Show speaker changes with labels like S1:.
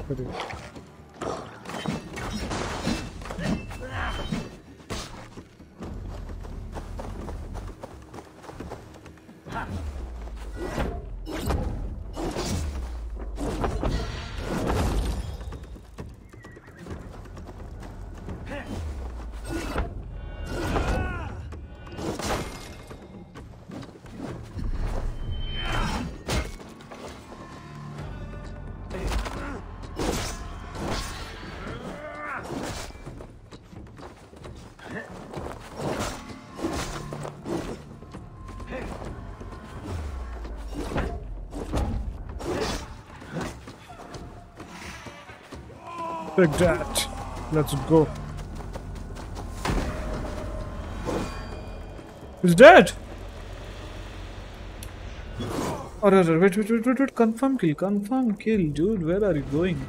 S1: start with it. Take that. Let's go. He's dead. Oh, wait, wait, wait, wait, wait, confirm kill, confirm kill, dude. Where are you going?